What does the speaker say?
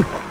Ooh.